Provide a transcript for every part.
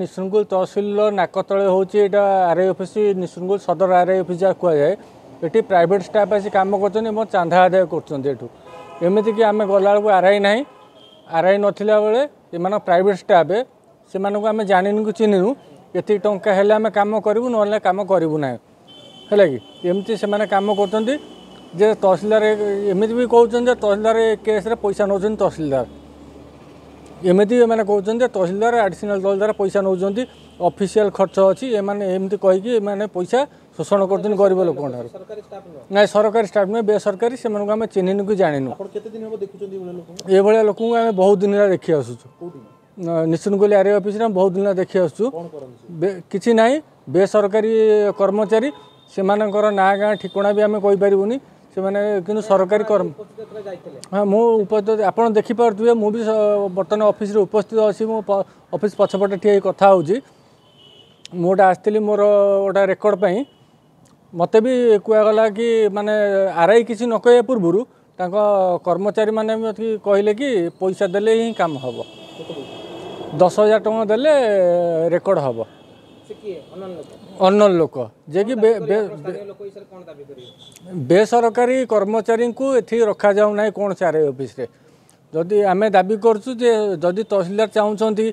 নিঃশৃঙ্গুল তহসিলর নাকতলে হচ্ছে এটা RI office নিঃশৃঙ্গুল সদর আরআই অফিস যা কুযায় এটি প্রাইভেট স্টাফ আসি কাম করছেন এবং চাঁদা আদায় করছেন এটু এমিতিকি আমি গলাবেলকু আরআই না আরআই নথিলা বেড়ে এমান প্রাইভেট স্টাফ সে আমি জানিনু কি চিহ্নিনু এত টঙ্কা হলে আমি কাম করবু নহলে কাম করবু না হলে কি এমতি সে কাম করছেন যে তহসিলদার এমিতি বি কৌছেন যে তহসিলদার কেসরে পয়সা নেছেন তহসিলদার ଏମିତି ଏମାନେ କହୁଛନ୍ତି ଯେ ତହସିଲଦାର ଆଡ଼ିସନାଲ୍ ତହସିଲଦାର ପଇସା ନେଉଛନ୍ତି ଅଫିସିଆଲ ଖର୍ଚ୍ଚ ଅଛି ଏମାନେ ଏମିତି କହିକି ଏମାନେ ପଇସା ଶୋଷଣ କରୁଛନ୍ତି ଗରିବ ଲୋକଙ୍କଠାରୁ ନାଇଁ ସରକାରୀ ଷ୍ଟାଫ୍ ନୁହେଁ ବେସରକାରୀ ସେମାନଙ୍କୁ ଆମେ ଚିହ୍ନିନୁ କି ଜାଣିନୁ ଏଭଳିଆ ଲୋକଙ୍କୁ ଆମେ ବହୁତ ଦିନ ହେଲା ଦେଖି ଆସୁଛୁ ନିଶ୍ଚିନ୍ତ କୋହଲି ଆର୍ଏ ଅଫିସରେ ଆମେ ବହୁତ ଦିନ ହେଲା ଦେଖି ଆସୁଛୁ କିଛି ନାହିଁ ବେସରକାରୀ କର୍ମଚାରୀ ସେମାନଙ୍କର ନାଁ ଗାଁ ଠିକଣା ବି ଆମେ କହିପାରିବୁନି ସେମାନେ କିନ୍ତୁ ସରକାରୀ କର୍ମ ହଁ ମୁଁ ଉପସ୍ଥିତ ଆପଣ ଦେଖିପାରୁଥିବେ ମୁଁ ବି ବର୍ତ୍ତମାନ ଅଫିସରେ ଉପସ୍ଥିତ ଅଛି ମୁଁ ଅଫିସ ପଛପଟେ ଠିଆ ହେଇ କଥା ହେଉଛି ମୁଁ ଗୋଟେ ଆସିଥିଲି ମୋର ଗୋଟେ ରେକର୍ଡ଼ ପାଇଁ ମୋତେ ବି କୁହାଗଲା କି ମାନେ ଆର୍ ଆଇ କିଛି ନ କହିବା ପୂର୍ବରୁ ତାଙ୍କ କର୍ମଚାରୀମାନେ ମୋତେ କହିଲେ କି ପଇସା ଦେଲେ ହିଁ କାମ ହେବ ଦଶ ହଜାର ଟଙ୍କା ଦେଲେ ରେକର୍ଡ଼ ହେବ ଅନ୍ୟ ଲୋକ ଯିଏକି ବେସରକାରୀ କର୍ମଚାରୀଙ୍କୁ ଏଠି ରଖାଯାଉ ନାହିଁ କ'ଣ ଆର୍ଆଇ ଅଫିସରେ ଯଦି ଆମେ ଦାବି କରୁଛୁ ଯେ ଯଦି ତହସିଲଦାର ଚାହୁଁଛନ୍ତି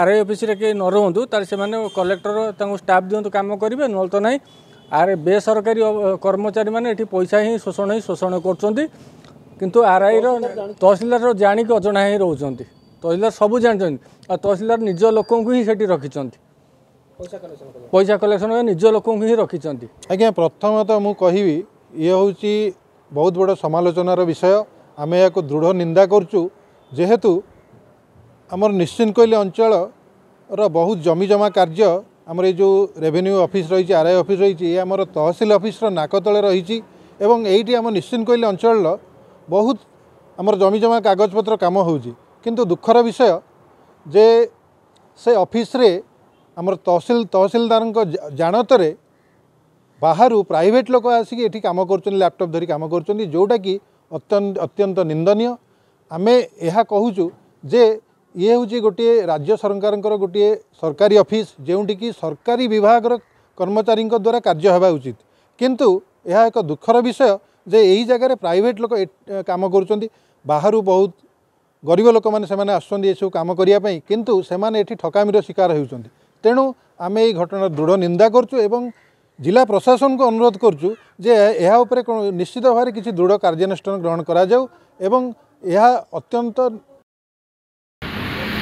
ଆର୍ଆଇ ଅଫିସରେ କେହି ନ ରୁହନ୍ତୁ ତାହେଲେ ସେମାନେ କଲେକ୍ଟର ତାଙ୍କୁ ଷ୍ଟାଫ୍ ଦିଅନ୍ତୁ କାମ କରିବେ ନହେଲେ ତ ନାହିଁ ଆର୍ ବେସରକାରୀ କର୍ମଚାରୀମାନେ ଏଠି ପଇସା ହିଁ ଶୋଷଣ ହିଁ ଶୋଷଣ କରୁଛନ୍ତି କିନ୍ତୁ ଆର୍ଆଇର ତହସିଲଦାର ଜାଣିକି ଅଜଣା ହିଁ ରହୁଛନ୍ତି ତହସିଲଦାର ସବୁ ଜାଣିଛନ୍ତି ଆଉ ତହସିଲଦାର ନିଜ ଲୋକଙ୍କୁ ହିଁ ସେଠି ରଖିଛନ୍ତି ପଇସା କଲେକ୍ସନ୍ ନିଜ ଲୋକଙ୍କୁ ହିଁ ରଖିଛନ୍ତି ଆଜ୍ଞା ପ୍ରଥମତଃ ମୁଁ କହିବି ଇଏ ହେଉଛି ବହୁତ ବଡ଼ ସମାଲୋଚନାର ବିଷୟ ଆମେ ଏହାକୁ ଦୃଢ଼ ନିନ୍ଦା କରୁଛୁ ଯେହେତୁ ଆମର ନିଶ୍ଚିନ୍ତକୋଇଲି ଅଞ୍ଚଳର ବହୁତ ଜମିଜମା କାର୍ଯ୍ୟ ଆମର ଏଇ ଯେଉଁ ରେଭିନ୍ୟୁ ଅଫିସ୍ ରହିଛି ଆର୍ ଆଇ ଅଫିସ୍ ରହିଛି ଏ ଆମର ତହସିଲ ଅଫିସ୍ର ନାକ ତଳେ ରହିଛି ଏବଂ ଏଇଠି ଆମ ନିଶ୍ଚିନ୍ତକୋଇଲି ଅଞ୍ଚଳର ବହୁତ ଆମର ଜମିଜମା କାଗଜପତ୍ର କାମ ହେଉଛି କିନ୍ତୁ ଦୁଃଖର ବିଷୟ ଯେ ସେ ଅଫିସ୍ରେ ଆମର ତହସିଲ ତହସିଲଦାରଙ୍କ ଜାଣତରେ ବାହାରୁ ପ୍ରାଇଭେଟ୍ ଲୋକ ଆସିକି ଏଠି କାମ କରୁଛନ୍ତି ଲ୍ୟାପଟପ୍ ଧରି କାମ କରୁଛନ୍ତି ଯେଉଁଟାକି ଅତ୍ୟନ୍ତ ଅତ୍ୟନ୍ତ ନିନ୍ଦନୀୟ ଆମେ ଏହା କହୁଛୁ ଯେ ଇଏ ହେଉଛି ଗୋଟିଏ ରାଜ୍ୟ ସରକାରଙ୍କର ଗୋଟିଏ ସରକାରୀ ଅଫିସ୍ ଯେଉଁଠିକି ସରକାରୀ ବିଭାଗର କର୍ମଚାରୀଙ୍କ ଦ୍ୱାରା କାର୍ଯ୍ୟ ହେବା ଉଚିତ କିନ୍ତୁ ଏହା ଏକ ଦୁଃଖର ବିଷୟ ଯେ ଏହି ଜାଗାରେ ପ୍ରାଇଭେଟ୍ ଲୋକ କାମ କରୁଛନ୍ତି ବାହାରୁ ବହୁତ ଗରିବ ଲୋକମାନେ ସେମାନେ ଆସୁଛନ୍ତି ଏସବୁ କାମ କରିବା ପାଇଁ କିନ୍ତୁ ସେମାନେ ଏଠି ଠକାମିର ଶିକାର ହେଉଛନ୍ତି ତେଣୁ ଆମେ ଏହି ଘଟଣାର ଦୃଢ଼ ନିନ୍ଦା କରୁଛୁ ଏବଂ ଜିଲ୍ଲା ପ୍ରଶାସନକୁ ଅନୁରୋଧ କରୁଛୁ ଯେ ଏହା ଉପରେ ନିଶ୍ଚିତ ଭାବରେ କିଛି ଦୃଢ଼ କାର୍ଯ୍ୟାନୁଷ୍ଠାନ ଗ୍ରହଣ କରାଯାଉ ଏବଂ ଏହା ଅତ୍ୟନ୍ତ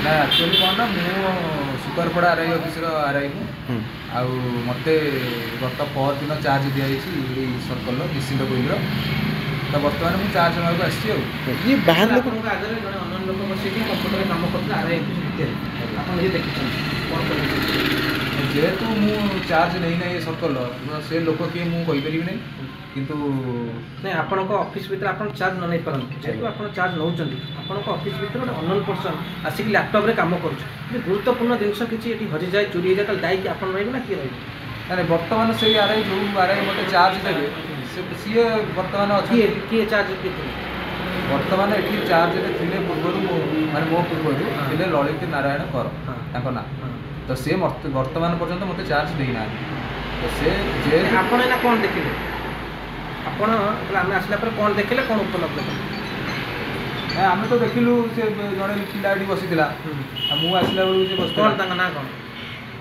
ନା ଆକ୍ଚୁଆଲି କ'ଣ ନା ମୁଁ ସୁପରପଡ଼ା ଆର୍ଆଇ ଅଫିସର ଆର୍ଆଇ ମୁଁ ଆଉ ମୋତେ ଗତ ପରଦିନ ଚାର୍ଜ ଦିଆଯାଇଛି ଏଇ ସର୍କଲର ନିଶ୍ଚିନ୍ତ କୋଇଲର ତ ବର୍ତ୍ତମାନ ମୁଁ ଚାର୍ଜ ନେବାକୁ ଆସିଛି ଆଉ ଇଏ ବାହାର ଲୋକଙ୍କ ଆଗରେ ଜଣେ ଅନ୍ୟ ଲୋକ ବସିକି କମ୍ପ୍ୟୁଟରରେ କାମ କରୁଥିଲେ ଆର୍ଆଇ ଅଫିସର ଆପଣ ଇଏ ଦେଖିଛନ୍ତି যেহেতু ମୁଁ ଚାର୍ଜ ନେଇନାହିଁ ଏ ସକଲ ସେ ଲୋକ କିଏ ମୁଁ କହିପାରିବି ନାହିଁ କିନ୍ତୁ ନାଇଁ ଆପଣଙ୍କ ଅଫିସ୍ ଭିତରେ ଆପଣ ଚାର୍ଜ ନ ନେଇପାରନ୍ତି ଯେହେତୁ ଆପଣ ଚାର୍ଜ ନେଉଛନ୍ତି ଆପଣଙ୍କ ଅଫିସ୍ ଭିତରେ ଗୋଟେ ଅନନ୍ ପର୍ସନ୍ ଆସିକି ଲ୍ୟାପଟପ୍ରେ କାମ କରୁଛନ୍ତି ଯଦି ଗୁରୁତ୍ୱପୂର୍ଣ୍ଣ ଜିନିଷ କିଛି ଏଠି ହଜିଯାଏ ଚୋରି ହେଇଯାଏ ତାହେଲେ ଦାୟିକି ଆପଣ ରହିବେ ନା କିଏ ରହିବେ ନାଇଁ ବର୍ତ୍ତମାନ ସେଇ ଆର୍ଆଇ ଯେଉଁ ଆର୍ଆଇ ମୋତେ ଚାର୍ଜ ଦେବେ ସିଏ ବର୍ତ୍ତମାନ ଅଛି କିଏ ଚାର୍ଜ କିଏ ବର୍ତ୍ତମାନ ଏଠି ଚାର୍ଜରେ ଥିଲେ ପୂର୍ବରୁ ମାନେ ମୋ ପୂର୍ବରୁ ଥିଲେ ଲଳିତ ନାରାୟଣ କର ତାଙ୍କ ନାଁ ତ ସେ ବର୍ତ୍ତମାନ ପର୍ଯ୍ୟନ୍ତ ମୋତେ ଚାର୍ଜ ଦେଇନାହାନ୍ତି ତ ସେ ଯେ ଆପଣ ଏଇନା କ'ଣ ଦେଖିଲେ ଆପଣ ଆମେ ଆସିଲା ପରେ କ'ଣ ଦେଖିଲେ କ'ଣ ଉପଲବ୍ଧ କଲେ ଆମେ ତ ଦେଖିଲୁ ସେ ଜଣେ ପିଲା ଏଠି ବସିଥିଲା ଆଉ ମୁଁ ଆସିଲା ବେଳକୁ ସେ ବସି କ'ଣ ତାଙ୍କ ନାଁ କ'ଣ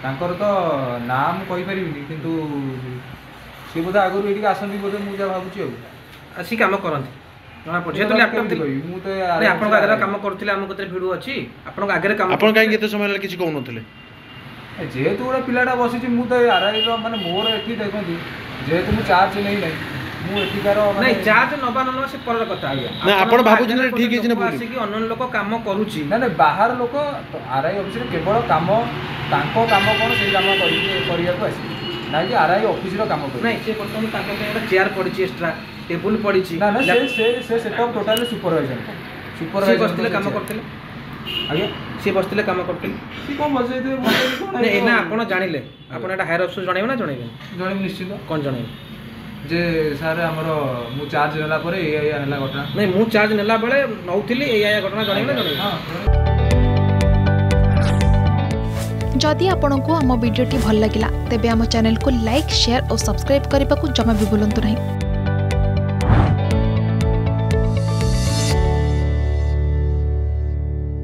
ତାଙ୍କର ତ ନାଁ ମୁଁ କହିପାରିବିନି କିନ୍ତୁ ସେ ବୋଧେ ଆଗରୁ ଏଠିକି ଆସନ୍ତି ବୋଧେ ମୁଁ ଯାହା ଭାବୁଛି ଆଉ ଆସି କାମ କରନ୍ତି ଜଣା ପଡୁଛି ଯେହେତୁ ଲ୍ୟାପଟପ୍ ଥିଲେ ମୁଁ ତ ଆପଣଙ୍କ ଆଗରେ କାମ କରୁଥିଲେ ଆମ କତିରେ ଭିଡ଼ିଓ ଅଛି ଆପଣଙ୍କ ଆଗରେ କାମ ଆପଣ କାହିଁକି ଏତେ ସମୟ ହେଲା କିଛି କହୁନଥିଲେ ଯେହେତୁ ଗୋଟେ ପିଲାଟା ବସିଛି ମୁଁ ତ ଆର୍ଆଇର ମାନେ ମୋର ଏଠି ଦେଖନ୍ତି ଯେହେତୁ ମୁଁ ଚାର୍ଜ ନେଇନାହିଁ ମୁଁ ଏଠିକାର ନାଇଁ ଚାର୍ଜ ନବା ନ ନେବା ସେ ପରର କଥା ଆଜ୍ଞା ଆପଣ ଭାବୁଛନ୍ତି ଠିକ୍ ହେଇଛି ନା ଆସିକି ଅନ୍ୟ ଲୋକ କାମ କରୁଛି ନା ନା ବାହାର ଲୋକ ଆର୍ଆଇ ଅଫିସରେ କେବଳ କାମ ତାଙ୍କ କାମ କ'ଣ ସେଇ କାମ କରିବାକୁ ଆସିବେ ନାଇଁ କି ଆର୍ଆଇ ଅଫିସର କାମ କରିବେ ନାଇଁ ସେ ବର୍ତ୍ତମାନ ତାଙ୍କ ପାଇଁ ଗୋଟେ ଚେୟାର ପଡ଼ିଛି ଏକ୍ସଟ୍ରା টেবুল পড়িছি না না সে সে সে সেটআপ টোটালি সুপারভাইজার সুপারভাইজার বসতিলে কাম করতিলে আজ্ঞা সে বসতিলে কাম করতিলে সে কোন বসাইতে মানে না আপন জানিলে আপন এটা হায়ার অফিসার জনাইবে না জনাইবে জনাইবে নিশ্চিত কোন জনাইবে যে স্যার আমার মু চার্জ নেলা পরে এই আয়া হেলা ঘটনা নাই মু চার্জ নেলা বেলে নউতিলি এই আয়া ঘটনা জনাইবে না জনাইবে যদি আপনার আম ভিডিওটি ভাল লাগিলা তেবে আম চ্যানেলকে লাইক সেয়ার ও সবসক্রাইব করা জমা বি ভুলতু না